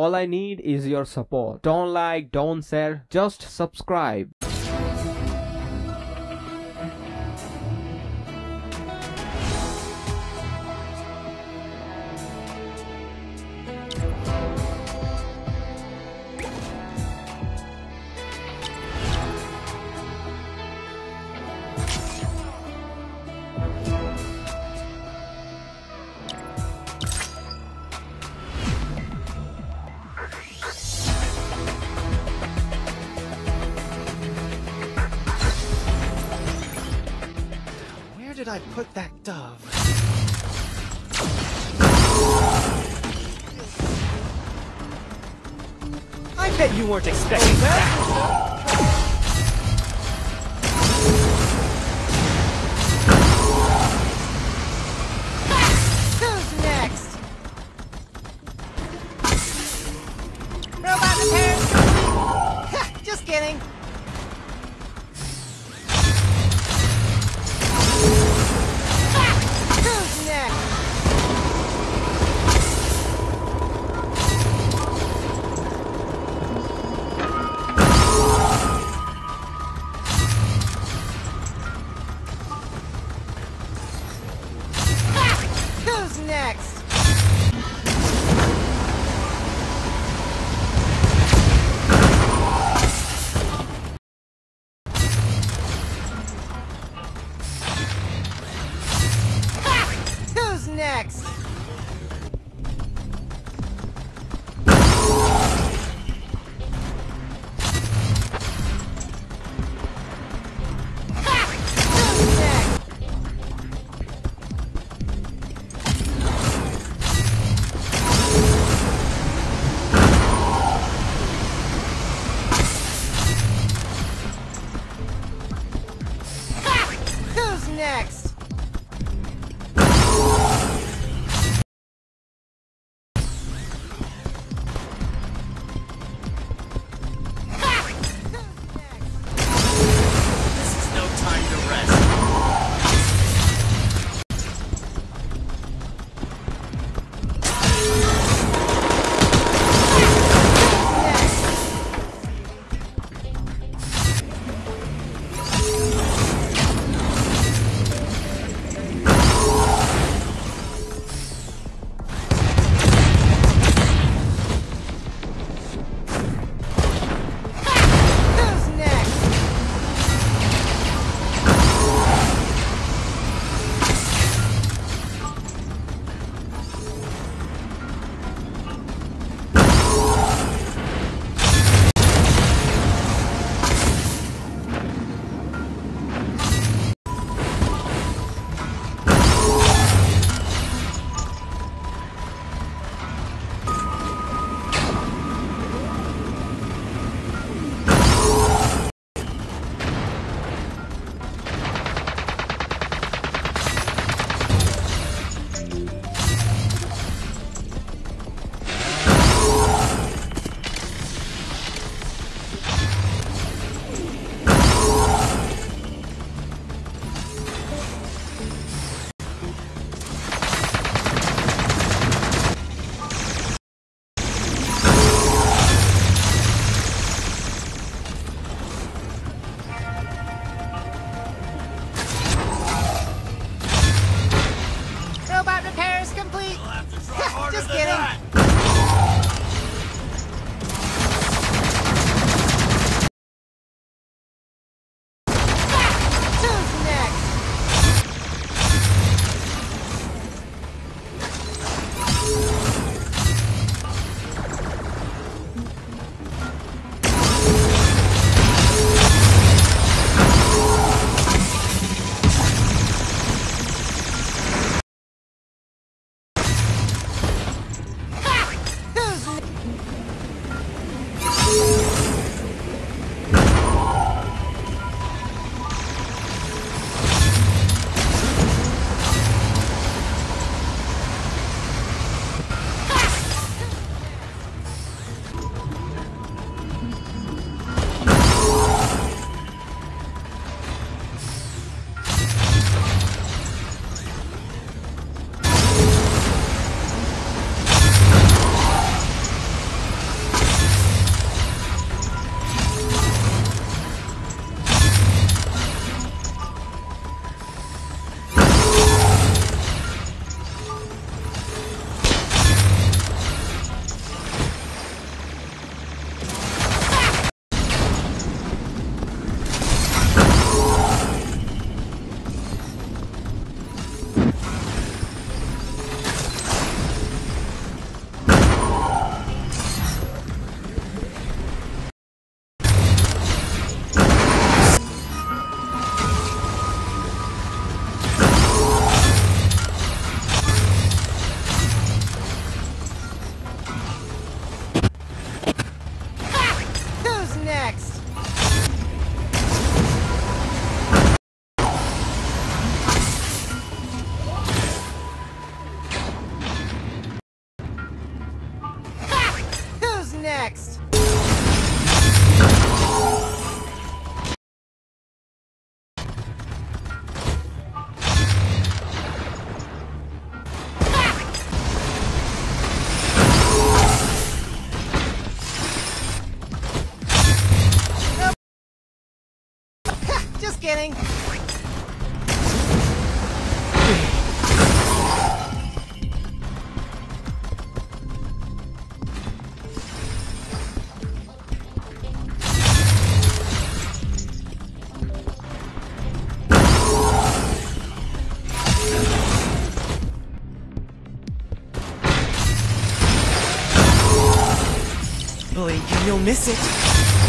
All I need is your support. Don't like, don't share, just subscribe. Did I put that dove? I bet you weren't expecting that! Just kidding. You'll miss it.